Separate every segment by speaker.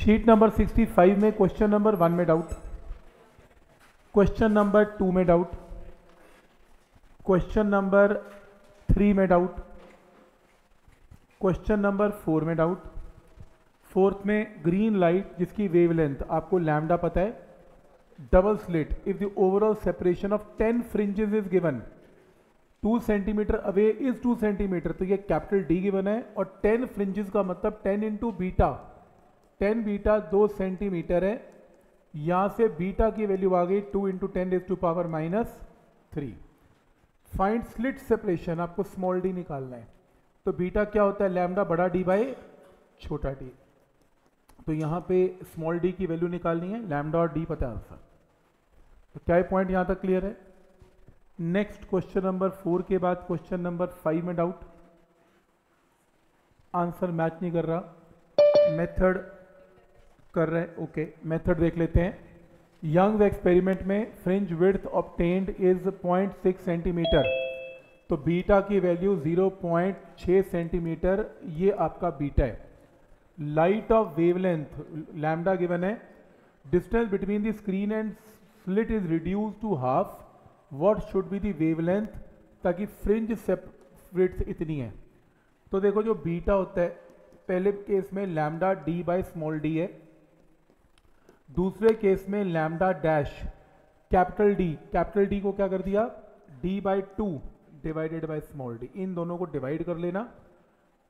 Speaker 1: Sheet number 65 में question number one में doubt question number two में डाउट क्वेश्चन नंबर थ्री में doubt question number four में doubt fourth में green light जिसकी वेवलेंथ आपको लैमडा पता है double slit if the overall separation of ten fringes is given two centimetre away is two centimetre तो ये capital D given है और टेन फ्रिंजेस का मतलब 10 इंटू बीटा 10 बीटा 2 सेंटीमीटर है। यहाँ से बीटा की वैल्यू आ गई 2 into ten to power minus three. Find slit separation, आपको स्मॉल डी निकालना है। तो बीटा क्या होता है? लैमडा बड़ा डी बाई छोटा डी। तो यहाँ पे स्मॉल डी की वैल्यू निकालनी है, लैमडा और डी पता है आंसर। तो क्या पॉइंट यहाँ तक क्लियर है? नेक्स्ट क्वेश्चन नंबर फोर के बाद क्वेश्चन नंबर फाइव में डाउट। आंसर मैच नहीं कर रहा। मेथड कर रहे हैं। ओके मेथड देख लेते हैं। यंग एक्सपेरिमेंट में fringe width obtained is 0.6 centimetre तो बीटा की वैल्यू 0.6 सेंटीमीटर ये आपका बीटा है। Light of wavelength lambda given है। Distance between the screen and slit is reduce to half what should be the wavelength ताकि fringe separate इतनी है। तो देखो जो बीटा होता है, पहले केस में lambda D by small D है। दूसरे केस में lambda dash capital D capital D को क्या कर दिया? D by two divided by small D. इन दोनों को डिवाइड कर लेना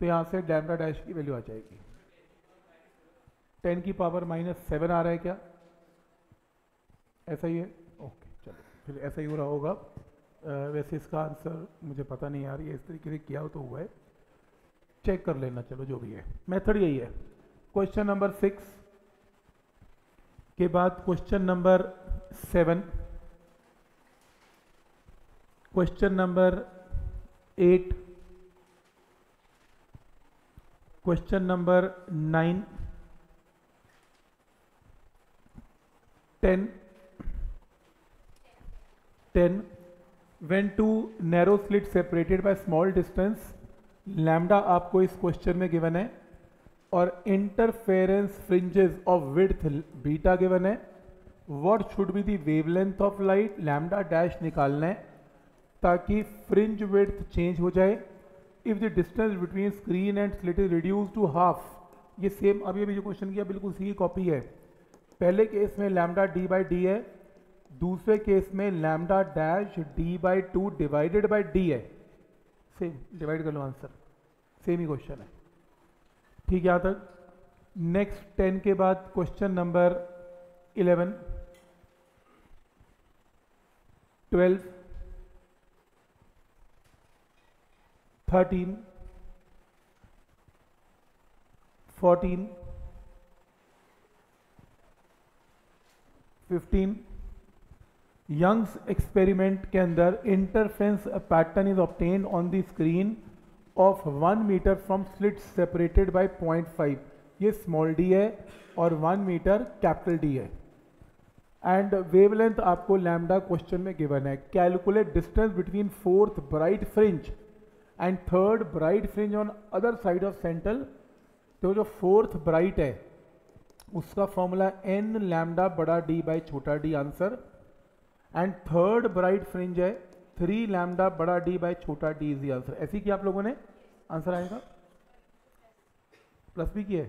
Speaker 1: तो यहाँ से लैम्डा डैश की वैल्यू आ जाएगी। टेन की पावर माइनस सेवन आ रहा है क्या? ऐसा ही है? ओके चलो फिर ऐसा ही हो रहा होगा। आ, वैसे इसका आंसर मुझे पता नहीं यार ये इस तरीके से किया हो तो हुआ है। चेक कर लेना चलो जो भी है। मेथड यही है। क्वेश्चन नंबर सिक्स के बाद question number seven question number eight question number nine ten ten when two narrow slits separated by small distance, lambda आपको इस क्वेश्चन में गिवन है। और interference fringes of width beta given है। What should be the wavelength of light lambda dash निकालना है, ताकि fringe width change हो जाए। If the distance between screen and slit is reduce to half ये सेम अभी अभी जो क्वेश्चन किया, बिल्कुल सी कॉपी है। पहले केस में लैम्डा डी बाई डी है, दूसरे केस में lambda dash D by two divided by D है। सेम डिवाइड कर लो आंसर सेम ही क्वेश्चन है। ठीक यहाँ तक नेक्स्ट टेन के बाद question number eleven twelve thirteen fourteen fifteen Young's experiment के अंदर interference pattern is obtain on the screen of one metre from slit separated by point five ये स्मॉल डी है और वन मीटर कैपिटल डी है। And wavelength आपको lambda question में given है। Calculate distance between fourth bright fringe and third bright fringe on other side of central तो जो fourth bright है, उसका फॉर्मूला एन लैमडा बड़ा डी बाई छोटा D answer and third bright fringe है three lambda बड़ा D by छोटा D is answer ऐसी किया आप लोगों ने? आंसर आएगा? प्लस भी किया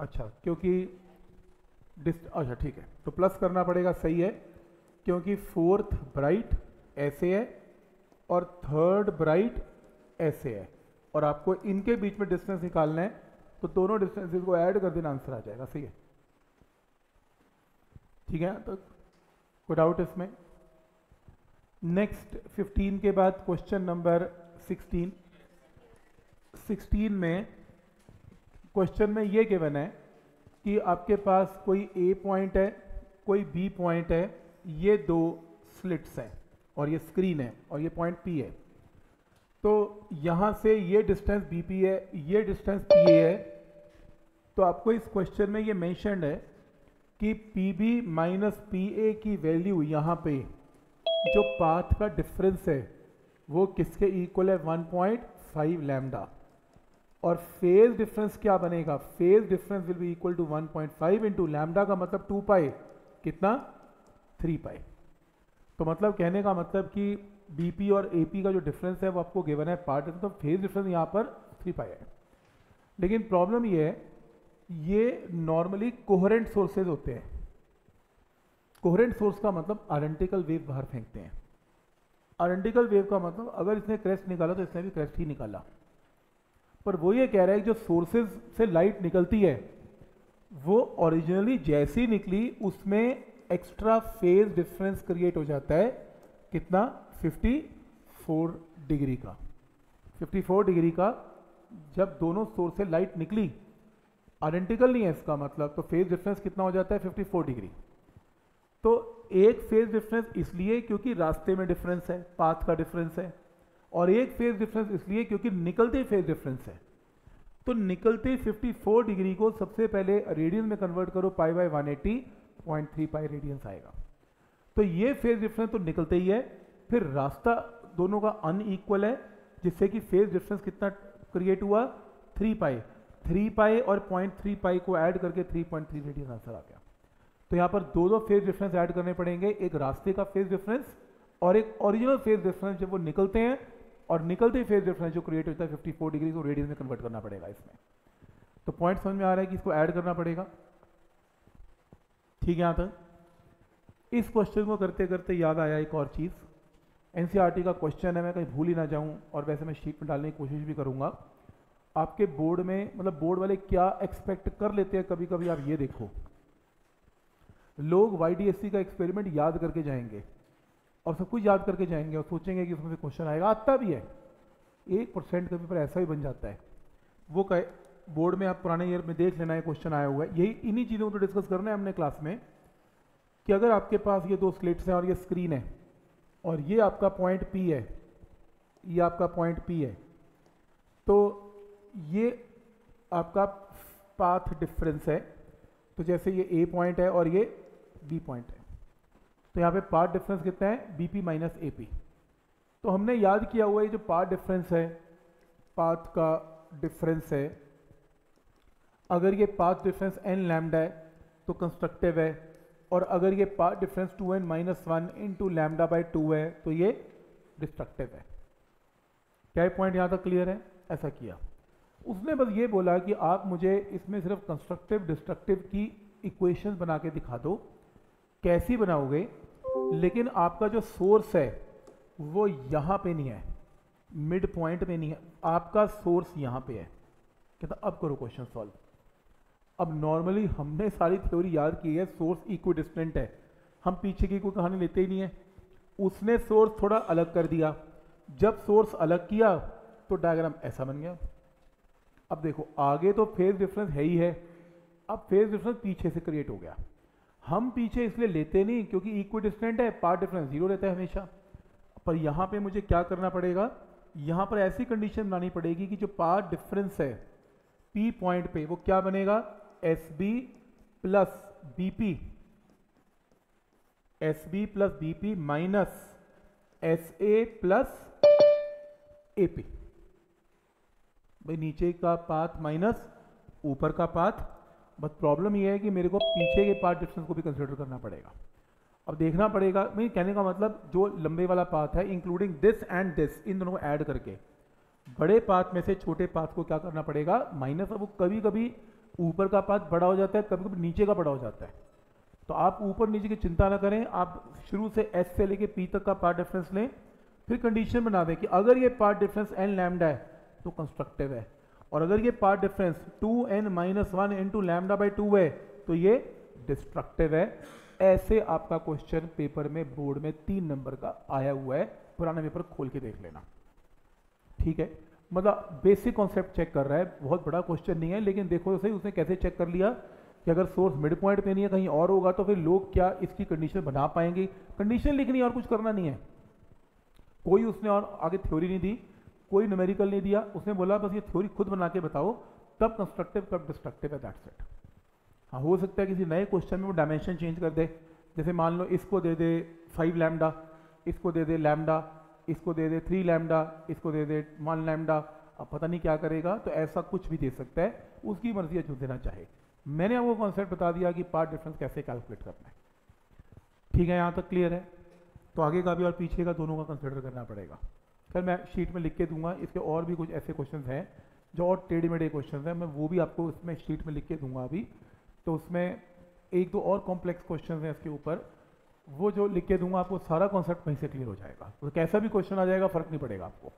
Speaker 1: अच्छा क्योंकि डिस्ट अच्छा ठीक है। तो प्लस करना पड़ेगा, सही है। क्योंकि फोर्थ ब्राइट ऐसे है और थर्ड ब्राइट ऐसे है। और आपको इनके बीच में डिस्टेंस निकालना है तो दोनों डिस्टेंसेस को ऐड कर देना आंसर आ जाएगा। सही है? ठीक है? तो कोई डाउट इसमें? नेक्स्ट 15 के बाद क्वेश्चन नंबर 16 16 में क्वेश्चन में ये गिवन है कि आपके पास कोई ए पॉइंट है, कोई बी पॉइंट है, ये दो स्लिट्स हैं और ये स्क्रीन है और ये पॉइंट पी है. तो यहाँ से ये डिस्टेंस बी पी है, ये डिस्टेंस पी ए है. तो आपको इस क्वेश्चन में ये मैंशनड है कि P B minus P A की वैल्यू यहाँ पे जो पाथ का डिफरेंस है, वो किसके इक्वल है? 1.5 पॉइंट फाइव लैमडा और फ़ेज़ डिफरेंस क्या बनेगा? Phase difference will be equal to 1.5 point five into lambda का मतलब 2 पाई कितना? 3 पाई तो मतलब कहने का मतलब कि बीपी और एपी का जो डिफरेंस है, वो आपको गिवन है पार्ट तो फ़ेज़ डिफरेंस यहाँ पर 3 पाई है. लेकिन प्रॉब्लम ये है, ये नॉर्मली कोहरेंट सोर्सेज होते हैं. कोहरेंट सोर्स का मतलब आइडेंटिकल वेव बाहर फेंकते हैं। आइडेंटिकल वेव का मतलब अगर इसने क्रेस्ट निकाला तो इसने भी क्रेस्ट ही निकाला। पर वो ये कह रहा है कि जो सोर्सेज से लाइट निकलती है, वो ओरिजिनली जैसी निकली, उसमें एक्स्ट्रा फ़ेज़ डिफरेंस क्रिएट हो जाता है कितना? 54 डिग्री का। 54 डिग्री का जब दोनों सोर्स से लाइट निकली, आइडेंटिकल नहीं है इसका मतलब तो फ़ेज़ डिफरेंस कितना हो जाता है? 54 डिग्री। तो एक फ़ेज़ डिफरेंस इसलिए क्योंकि रास्ते में डिफरेंस है पाथ का डिफरेंस है। और एक फ़ेज़ डिफरेंस इसलिए क्योंकि निकलते फ़ेज़ डिफरेंस है। तो निकलते 54 डिग्री को सबसे पहले रेडियन में कन्वर्ट करो pi by one eighty pi radians आएगा। तो ये फ़ेज़ डिफरेंस तो निकलते ही है। फिर रास्ता दोनों का अनईक्वल है, जिससे कि फ़ेज़ डिफरेंस कितना क्रिएट हुआ? थ्री पाई थ्री पाई और पॉइंट थ्री पाई को ऐड करके three point three radians answer आ गया। तो यहाँ पर दो दो फ़ेज़ डिफरेंस ऐड करने पड़ेंगे। एक रास्ते का फ़ेज़ डिफरेंस और एक ओरिजिनल फ़ेज़ डिफरेंस जब वो निकलते हैं और निकलते ही फ़ेज़ डिफरेंस जो क्रिएट होता है 54 डिग्री को रेडियस में कन्वर्ट करना पड़ेगा इसमें। तो पॉइंट समझ में आ रहा है कि इसको ऐड करना पड़ेगा? ठीक है यहाँ तक। इस क्वेश्चन को करते करते याद आया एक और चीज़। एनसीईआरटी का क्वेश्चन है, मैं कहीं भूल ही ना जाऊँ और वैसे मैं शीट में डालने की कोशिश भी करूँगा। आपके बोर्ड में मतलब बोर्ड वाले क्या एक्सपेक्ट कर लेते हैं? कभी कभी आप ये देखो। लोग वाईडीएससी का एक्सपेरिमेंट याद करके जाएँगे। और सब कुछ याद करके जाएँगे और सोचेंगे कि उसमें से क्वेश्चन आएगा। आता भी है एक परसेंट का पेपर ऐसा ही बन जाता है। वो कहे, बोर्ड में आप पुराने ईयर में देख लेना है क्वेश्चन आया हुआ है। यही इन्हीं चीज़ों को तो डिस्कस करना है हमने क्लास में, कि अगर आपके पास ये दो स्लेट्स हैं और ये स्क्रीन है, और ये आपका पॉइंट पी है, ये आपका पॉइंट पी है तो ये आपका पाथ डिफरेंस है। तो जैसे ये ए पॉइंट है और ये बी पॉइंट है। तो यहाँ पे पार्ट डिफरेंस कितना है? B P minus A P तो हमने याद किया हुआ है जो पार्ट डिफरेंस है पाथ का डिफरेंस है, अगर ये पाथ डिफरेंस एन लैमडा है तो कंस्ट्रक्टिव है, और अगर ये part difference two N minus one in two lambda by two है तो ये डिस्ट्रक्टिव है। क्या पॉइंट यहाँ तक क्लियर है? ऐसा किया। उसने बस ये बोला कि आप मुझे इसमें सिर्फ़ कंस्ट्रक्टिव डिस्ट्रक्टिव की इक्वेशंस बना के दिखा दो। कैसी बनाओगे, लेकिन आपका जो सोर्स है, वो यहाँ पे नहीं है मिड पॉइंट पे नहीं है, आपका सोर्स यहाँ पे है। कहता, अब करो क्वेश्चन सॉल्व अब नॉर्मली हमने सारी थ्योरी याद की है सोर्स इक्वी है। हम पीछे की कोई कहानी लेते ही नहीं है। उसने सोर्स थोड़ा अलग कर दिया। जब सोर्स अलग किया तो डायग्राम ऐसा बन गया। अब देखो, आगे तो फ़ेज़ डिफरेंस है ही है। अब फ़ेज़ डिफरेंस पीछे से क्रिएट हो गया। हम पीछे इसलिए लेते नहीं, क्योंकि इक्वी डिस्टेंट है पार्ट डिफरेंस ज़ीरो रहता है हमेशा। पर यहाँ पे मुझे क्या करना पड़ेगा? यहाँ पर ऐसी कंडीशन बनानी पड़ेगी कि जो पार्ट डिफरेंस है पी पॉइंट पे, वो क्या बनेगा? S B plus BP S B plus BP minus S A plus A P भाई, नीचे का पाथ माइनस ऊपर का पाथ बस प्रॉब्लम ये है कि मेरे को पीछे के पार्ट डिस्टेंस को भी कंसिडर करना पड़ेगा। अब देखना पड़ेगा मैं कहने का मतलब जो लंबे वाला पाथ है इंक्लूडिंग दिस एंड दिस इन दोनों को ऐड करके। बड़े पाथ में से छोटे पाथ को क्या करना पड़ेगा? माइनस अब वो कभी कभी ऊपर का पाथ बड़ा हो जाता है कभी कभी नीचे का बड़ा हो जाता है। तो आप ऊपर नीचे की चिंता ना करें, आप शुरू से एस से लेके पी तक का पार्ट डिफरेंस लें, फिर कंडीशन बना दें कि अगर ये पार्ट डिफरेंस एन लैमडा है तो कंस्ट्रक्टिव है। और अगर ये part difference two N minus one in two lambda by two है तो ये डिस्ट्रक्टिव है। ऐसे आपका क्वेश्चन पेपर में बोर्ड में तीन नंबर का आया हुआ है। पुराना पेपर खोल के देख लेना। ठीक है? मतलब बेसिक कॉन्सेप्ट चेक कर रहा है। बहुत बड़ा क्वेश्चन नहीं है, लेकिन देखो तो सही, उसने कैसे चेक कर लिया कि अगर सोर्स मिड पॉइंट पे नहीं है, कहीं और होगा तो फिर लोग क्या इसकी कंडीशन बना पाएँगे? कंडीशन लिखनी और कुछ करना नहीं है। कोई उसने और आगे थ्योरी नहीं दी। कोई न्यूमेरिकल नहीं दिया। उसने बोला, बस ये थ्योरी खुद बना के बताओ। तब कंस्ट्रक्टिव कब डिस्ट्रक्टिव है दैट्स इट हाँ हो सकता है किसी नए क्वेश्चन में वो डायमेंशन चेंज कर दे। जैसे मान लो इसको दे दे फाइव लैमडा इसको दे दे लैमडा इसको दे दे थ्री लैमडा इसको दे दे वन लैमडा अब पता नहीं क्या करेगा तो ऐसा कुछ भी दे सकता है। उसकी मर्ज़ी है जो देना चाहे। मैंने आपको कॉन्सेप्ट बता दिया कि पार्ट डिफरेंस कैसे कैलकुलेट करना है। ठीक है, यहाँ तक क्लियर है। तो आगे का भी और पीछे का दोनों का कंसिडर करना पड़ेगा। फिर मैं शीट में लिख के दूँगा, इसके और भी कुछ ऐसे क्वेश्चन हैं, जो और टेढ़े मेढ़े क्वेश्चन हैं, मैं वो भी आपको इसमें शीट में लिख के दूँगा अभी। तो उसमें एक दो और कॉम्प्लेक्स क्वेश्चन हैं इसके ऊपर, वो जो लिख के दूँगा आपको, सारा कॉन्सेप्ट वहीं से क्लियर हो जाएगा। तो कैसा भी क्वेश्चन आ जाएगा, फ़र्क नहीं पड़ेगा आपको।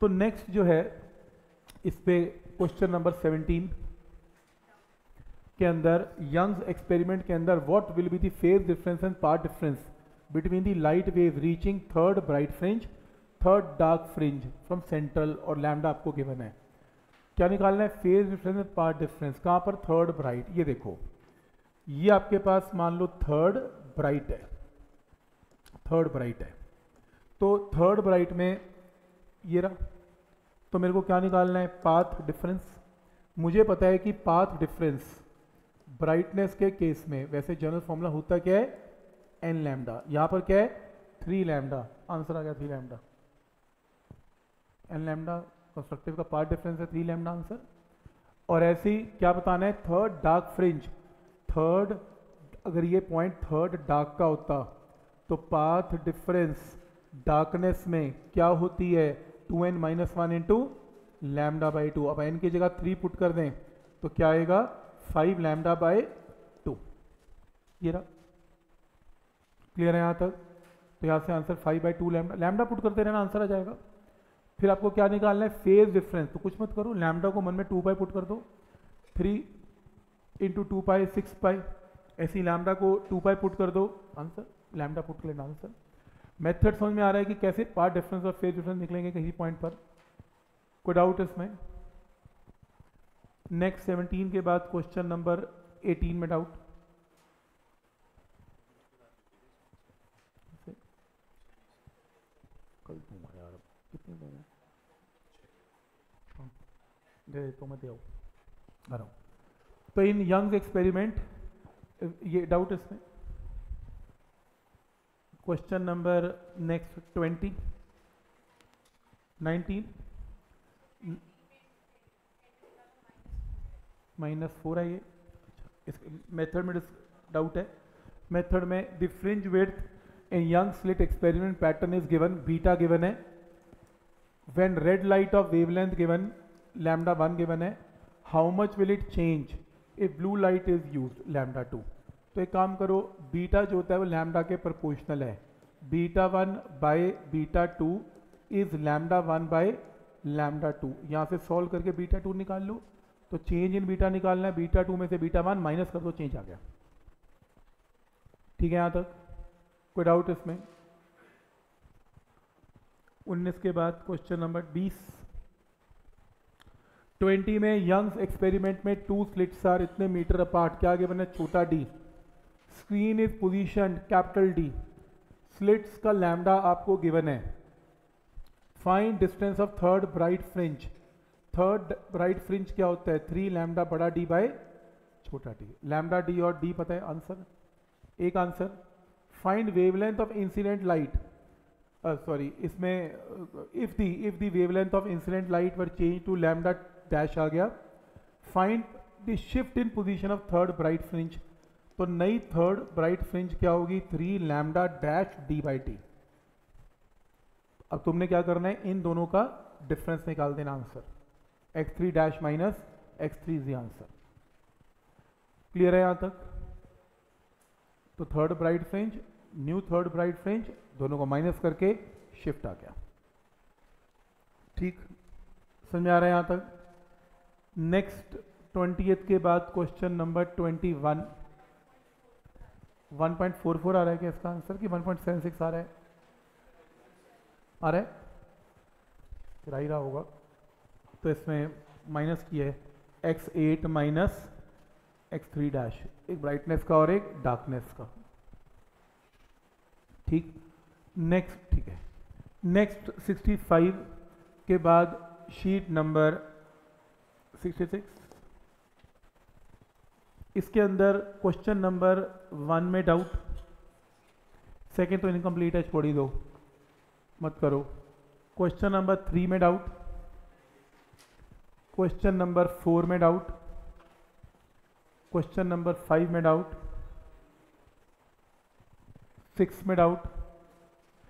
Speaker 1: तो नेक्स्ट जो है, इस पे क्वेश्चन नंबर 17 के अंदर यंग्स एक्सपेरिमेंट के अंदर what will be the phase difference and part difference between the light wave reaching third bright fringe third dark fringe from central और लैमडा आपको गिवन है। क्या निकालना है? फ़ेज़ डिफरेंस पार्ट डिफरेंस कहाँ पर? थर्ड ब्राइट ये देखो। ये आपके पास मान लो थर्ड ब्राइट है। थर्ड ब्राइट है। तो थर्ड ब्राइट में ये रहा। तो मेरे को क्या निकालना है? पाथ डिफरेंस मुझे पता है कि पाथ डिफरेंस ब्राइटनेस के केस में, वैसे जनरल फॉर्मूला होता क्या है? एन लैमडा यहाँ पर क्या है? थ्री लैमडा आंसर आ गया three lambda N lambda constructive का पार्ट डिफरेंस है थ्री लेमडा आंसर और ऐसे ही क्या बताना है? थर्ड डार्क फ्रिंज थर्ड अगर ये पॉइंट थर्ड डार्क का होता तो पाथ डिफरेंस डार्कनेस में क्या होती है? Two N minus one into lambda by two अब एन की जगह थ्री पुट कर दें तो क्या आएगा? फाइव लैमडा बाय टू ये रहा। क्लियर है यहाँ तक? तो यहाँ से answer five by two lambda lambda put करते रहना आंसर आ जाएगा। फिर आपको क्या निकालना है? फ़ेज़ डिफरेंस तो कुछ मत करो लैमडा को मन में टू पाई पुट कर दो। Three into two pi six pi ऐसी लैमडा को टू पाई पुट कर दो। आंसर लैमडा पुट कर लेना आंसर मेथड समझ में आ रहा है कि कैसे पार्ट डिफरेंस और फ़ेज़ डिफरेंस निकलेंगे किसी पॉइंट पर। कोई डाउट है इसमें? नेक्स्ट सेवनटीन के बाद क्वेश्चन नंबर एटीन में डाउट कल दूँगा यार कितने दूँगा हाँ दे तो मैं दे आ रहा हूँ। तो इन यंग एक्सपेरिमेंट ये डाउट इसमें। Question number next twenty nineteen minus four है ये। इस मेथड में डाउट है। मेथड में the fringe width in Young slit experiment pattern is given beta given है। When red light of wavelength given lambda one given है how much will it change if blue light is used lambda two तो एक काम करो beta जो होता है वो लैम्डा के प्रोपोर्शनल है। Beta one by beta two is lambda one by lambda two यहाँ से सॉल्व करके बीटा टू निकाल लो। तो चेंज इन बीटा निकालना है बीटा टू में से बीटा वन माइनस कर दो चेंज आ गया। ठीक है यहाँ तक? कोई डाउट इसमें? 19 के बाद क्वेश्चन नंबर 20 20 में यंग्स एक्सपेरिमेंट में टू स्लिट्स आर इतने मीटर अपार्ट क्या आगे बने? छोटा D screen is position capital D slits का लैमडा आपको गिवन है। Find distance of third bright fringe third bright fringe क्या होता है? थ्री लैमडा बड़ा डी बाय छोटा डी लैमडा डी और डी पता है? आंसर एक answer find wavelength of incident light sorry इसमें if the if the wavelength of incident light were change to lambda dash आ गया। Find the shift in position of third bright fringe तो नई third bright fringe क्या होगी? Three lambda dash D by T अब तुमने क्या करना है? इन दोनों का डिफरेंस निकाल देना answer X three dash minus X three is answer clear है यहाँ तक? तो third bright fringe new third bright fringe दोनों को माइनस करके शिफ्ट आ गया। ठीक? समझ आ रहा है यहाँ तक? नेक्स्ट ट्वेंटी के बाद क्वेश्चन नंबर ट्वेंटी वन 1.44 आ रहा है क्या इसका आंसर कि 1.76 आ रहा है? आ रहा है? फिर आ ही रहा होगा। तो इसमें माइनस किया है। X eight minus X three dash एक ब्राइटनेस का और एक डार्कनेस का। ठीक? नेक्स्ट ठीक है। नेक्स्ट 65 के बाद शीट नंबर 66 इसके अंदर क्वेश्चन नंबर वन में डाउट सेकेंड तो इनकम्प्लीट है, छोड़ ही दो। मत करो। क्वेश्चन नंबर थ्री में डाउट क्वेश्चन नंबर फोर में डाउट क्वेश्चन नंबर फाइव में डाउट सिक्स में डाउट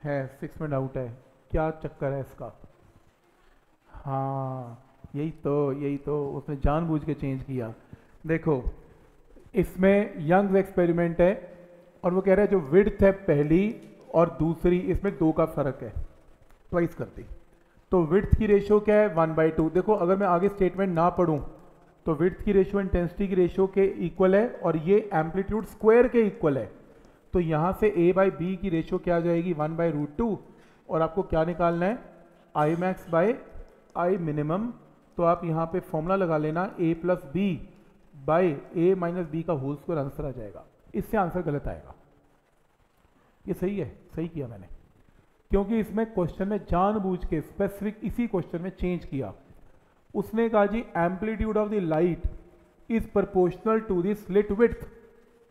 Speaker 1: है सिक्स में डाउट है। क्या चक्कर है इसका? हाँ। यही तो यही तो उसने जानबूझ के चेंज किया। देखो, इसमें यंग एक्सपेरिमेंट है और वो कह रहा है जो विड्थ है पहली और दूसरी, इसमें दो का फ़र्क है। ट्वाइस कर दी तो विड्थ की रेशियो क्या है? वन बाई टू देखो, अगर मैं आगे स्टेटमेंट ना पढ़ूं तो विड्थ की रेशियो इंटेंसिटी की रेशियो के इक्वल है और ये एम्पलीट्यूड स्क्वायर के इक्वल है। तो यहाँ से ए बाई बी की रेशियो क्या आ जाएगी? वन बाई रूट टू और आपको क्या निकालना है? I max by I minimum तो आप यहाँ पे फॉर्मूला लगा लेना A plus B by A minus B का होल स्क्वायर आंसर आ जाएगा। इससे आंसर गलत आएगा। ये सही है, सही किया मैंने। क्योंकि इसमें क्वेश्चन में जानबूझ के स्पेसिफिक इसी क्वेश्चन में चेंज किया। उसने कहा जी amplitude of the light is proportional to the slit width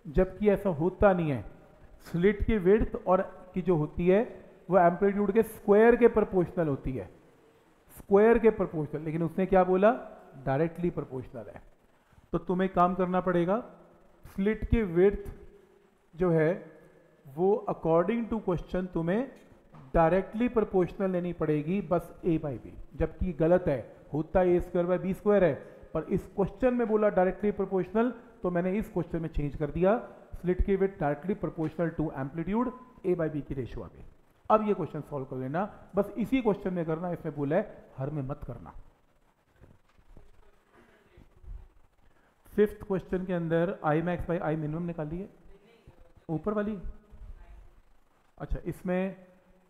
Speaker 1: जबकि ऐसा होता नहीं है। स्लिट की विड्थ और की जो होती है, वो एम्पलीट्यूड के स्क्वायर के प्रपोर्शनल होती है। स्क्वायर के प्रपोर्शनल लेकिन उसने क्या बोला? डायरेक्टली प्रपोर्शनल है। तो तुम्हें काम करना पड़ेगा। स्लिट की विड्थ जो है, वो अकॉर्डिंग टू क्वेश्चन तुम्हें डायरेक्टली प्रोपोर्शनल लेनी पड़ेगी, बस ए बाई बी जबकि गलत है। होता A square by B square है। पर इस क्वेश्चन में बोला डायरेक्टली प्रोपोर्शनल तो मैंने इस क्वेश्चन में चेंज कर दिया। स्लिट के with directly proportional to amplitude A by B की रेशियो आ गई। अब ये क्वेश्चन सॉल्व कर लेना। बस इसी क्वेश्चन में करना, इसमें बोला है, हर में मत करना। फिफ्थ क्वेश्चन के अंदर I max by I minimum निकाल दिए ऊपर वाली? अच्छा इसमें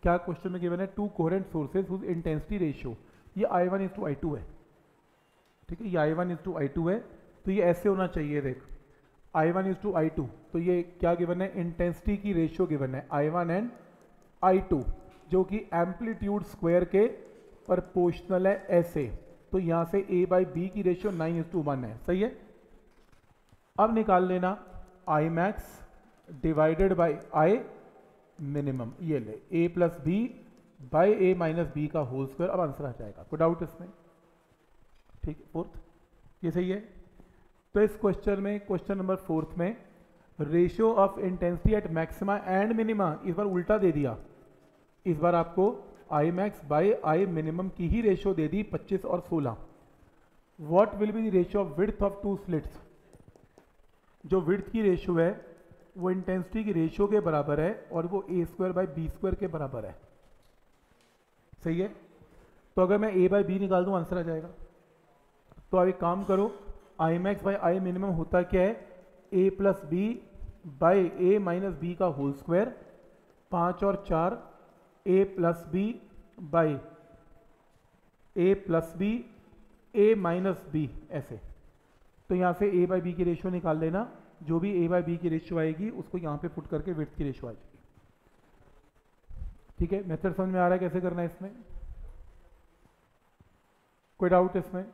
Speaker 1: क्या क्वेश्चन में गिवन है? Two coherent sources whose intensity ratio ये I one is to I two है। ठीक है, ये I one is to I two है। तो ये ऐसे होना चाहिए, देख। I one is to I two तो ये क्या गिवन है? इंटेंसिटी की रेशियो गिवन है। I one and I two जो कि एम्पलीट्यूड स्क्वायर के प्रपोर्शनल है ऐसे तो यहाँ से ए बाई बी की ratio nine is to one है. सही है? अब निकाल लेना I max divided by I minimum ये ले. A plus B by A minus B का होल स्क्वायर अब आंसर आ जाएगा. कोई डाउट इसमें. ठीक है फोर्थ ये सही है? तो इस क्वेश्चन में क्वेश्चन नंबर फोर्थ में ratio of intensity at maxima and minima इस बार उल्टा दे दिया. इस बार आपको I max by I minimum की ही रेशियो दे दी 25 और 16 what will be ratio of width of two slits जो विड्थ की रेशियो है, वो इंटेंसिटी की रेशियो के बराबर है और वो A square by B square के बराबर है। सही है? तो अगर मैं ए बाई बी निकाल दूँ आंसर आ जाएगा। तो अब एक काम करो I max by I minimum होता क्या है? A plus B by A minus B का होल स्क्वायर पाँच और चार A plus B by A plus B A minus B ऐसे। तो यहाँ से ए बाई बी की रेशियो निकाल लेना। जो भी ए बाई बी की रेशियो आएगी, उसको यहाँ पे पुट करके विथ की रेशियो आ जाएगी ठीक है? मेथड समझ में आ रहा है कैसे करना है इसमें? कोई डाउट इसमें।